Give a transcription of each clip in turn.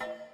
you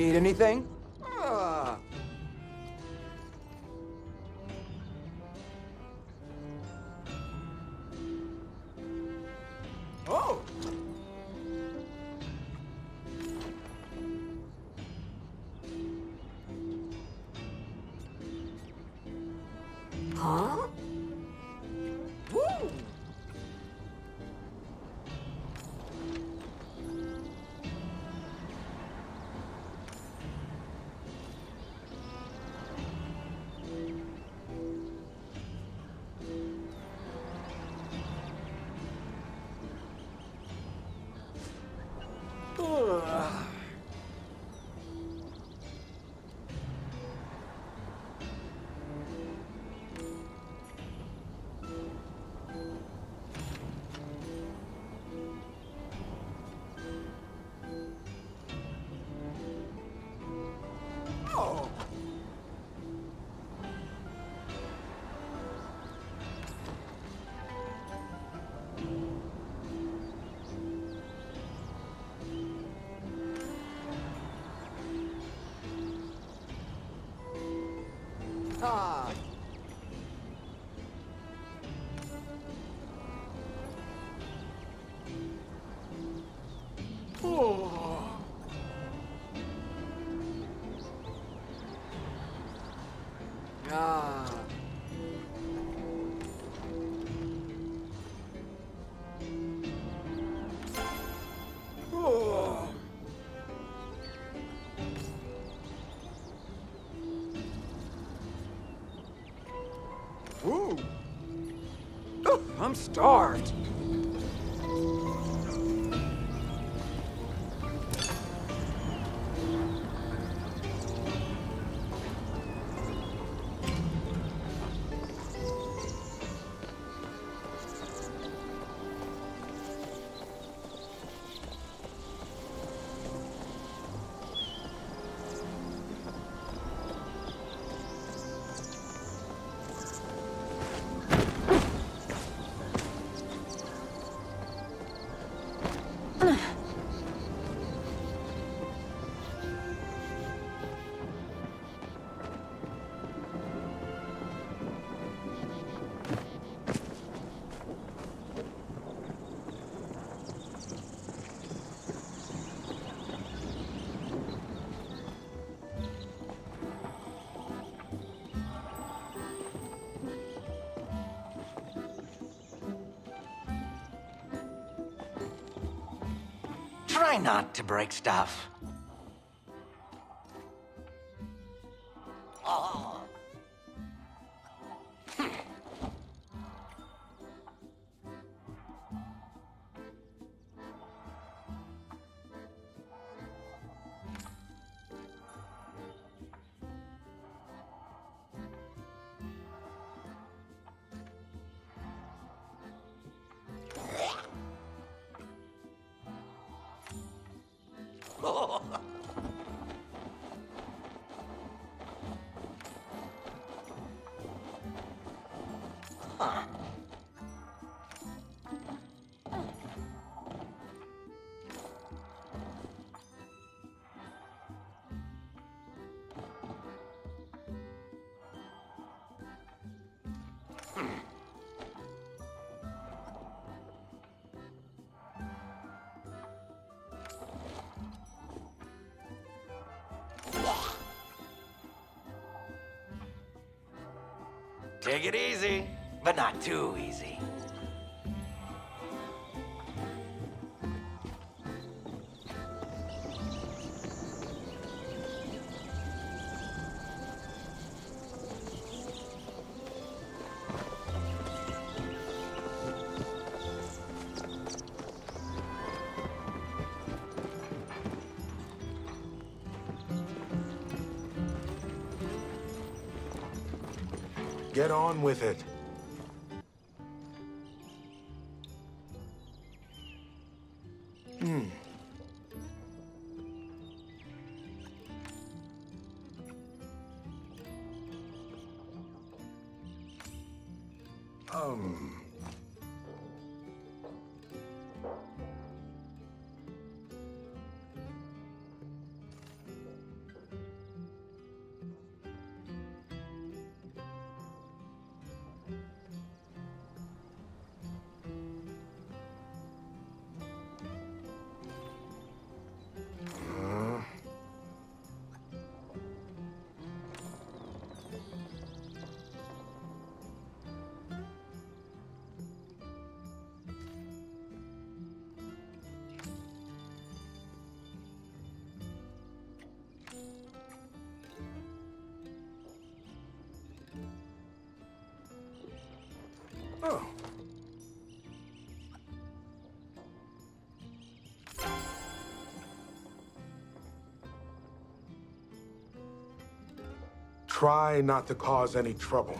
Need anything? Ah. Oh! Huh? Ah. I'm starved. Try not to break stuff. Huh. Take it easy, but not too easy. Get on with it. Oh. Try not to cause any trouble.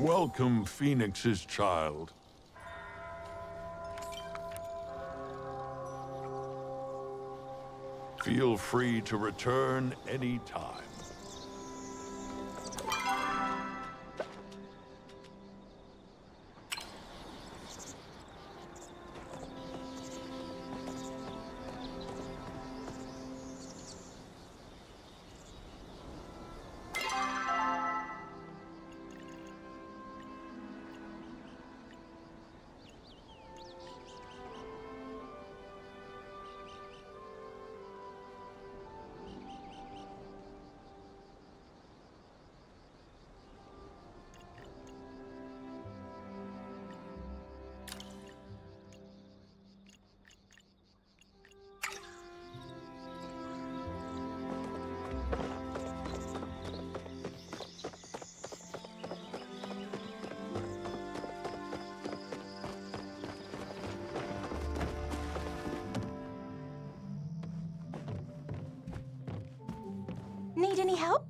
Welcome, Phoenix's child. Feel free to return any any help?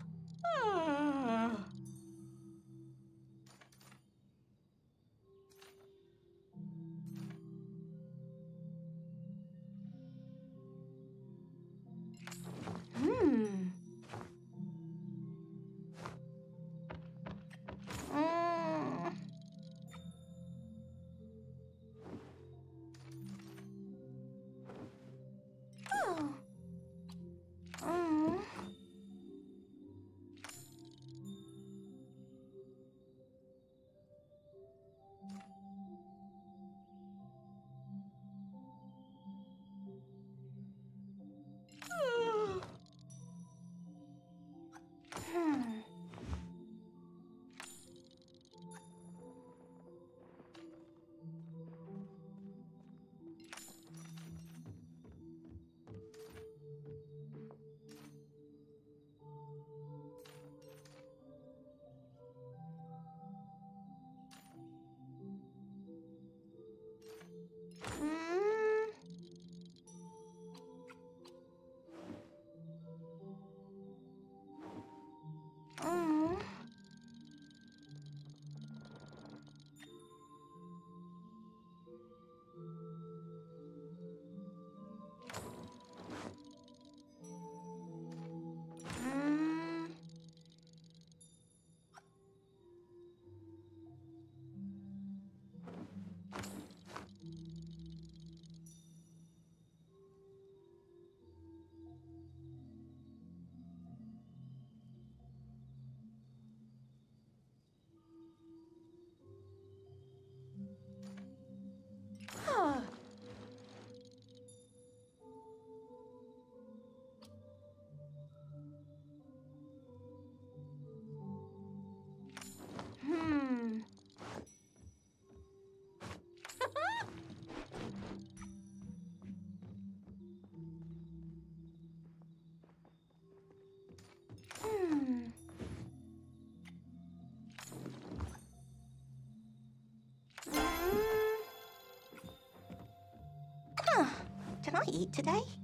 I eat today?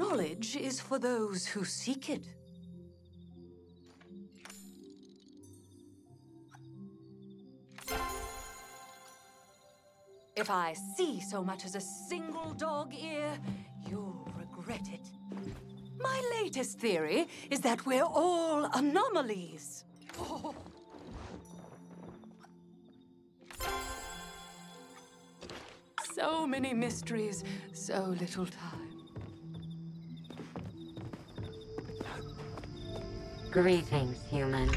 Knowledge is for those who seek it. If I see so much as a single dog ear, you'll regret it. My latest theory is that we're all anomalies. So many mysteries, so little time. Greetings, human.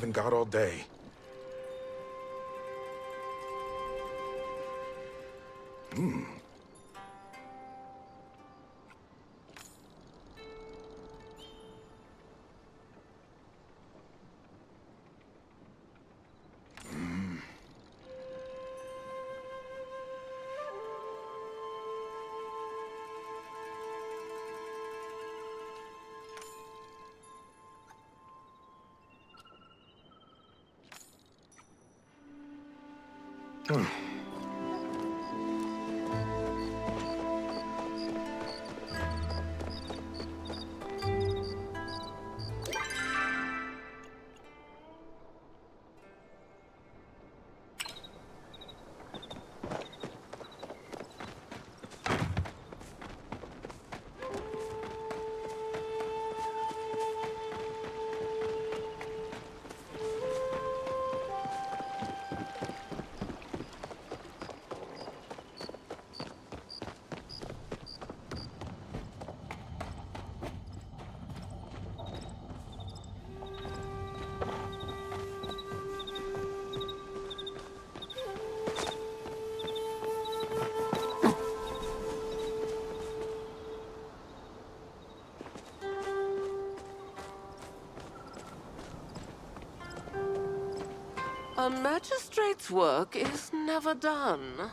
Haven't got all day. Hmm. A magistrate's work is never done.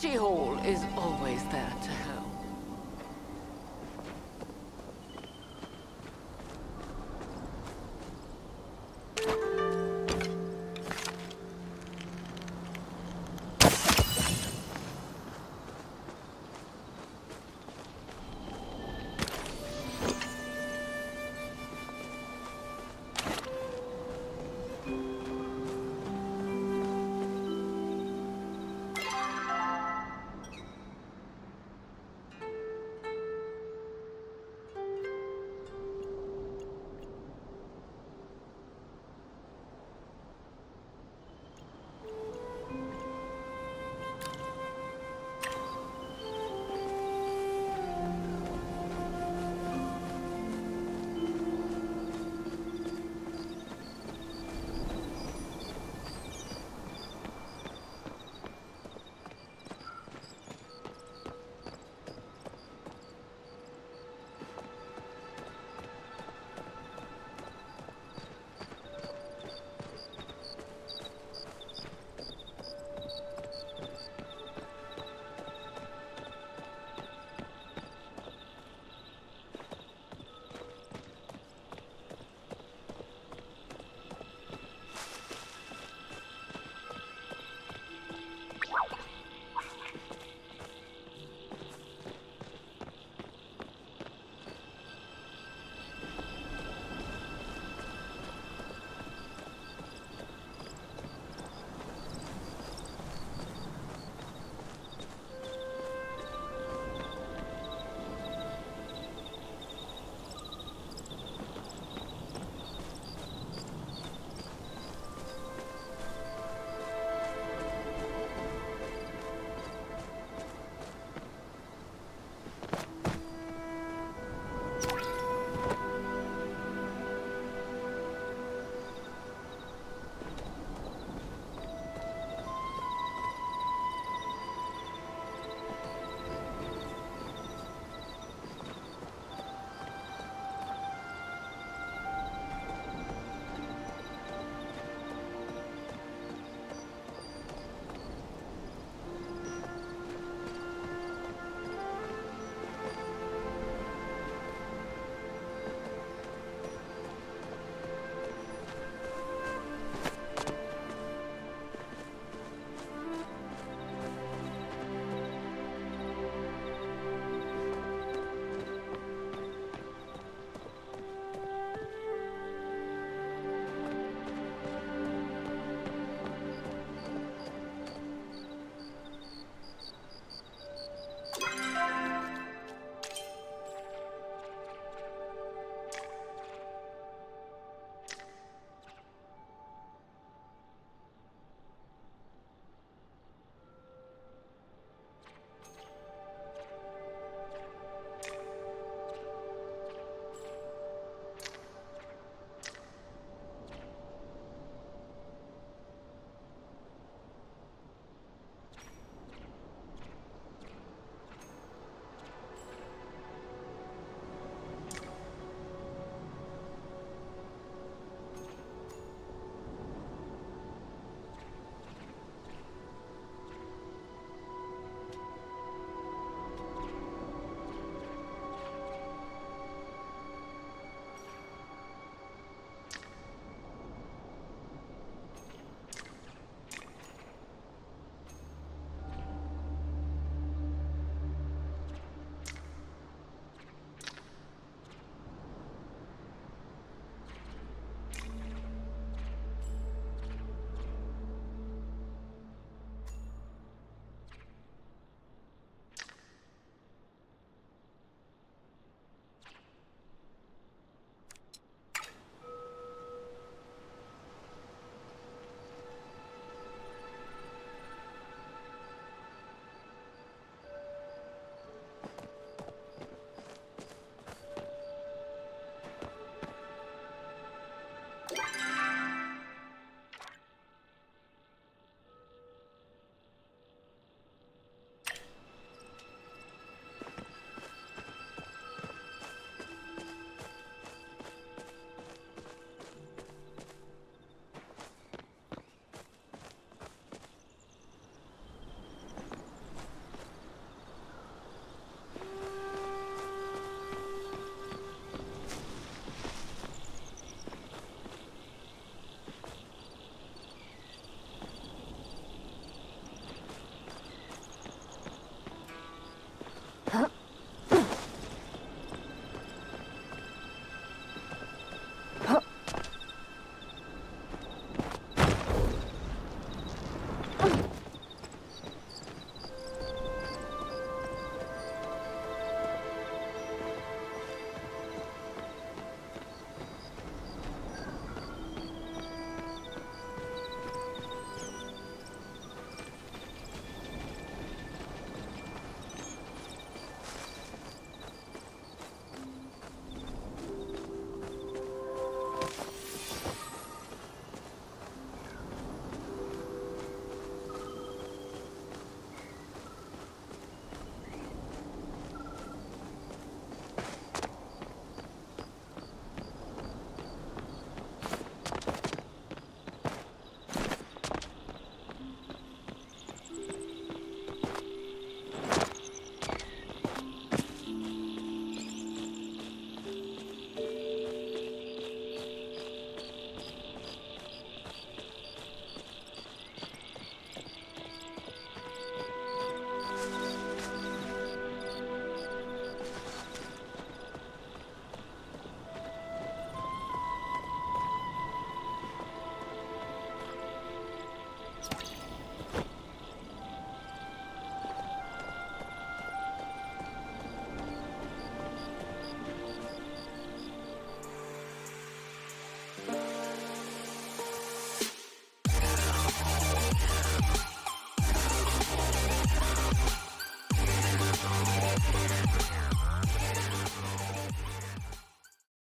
City Hall is always there to help.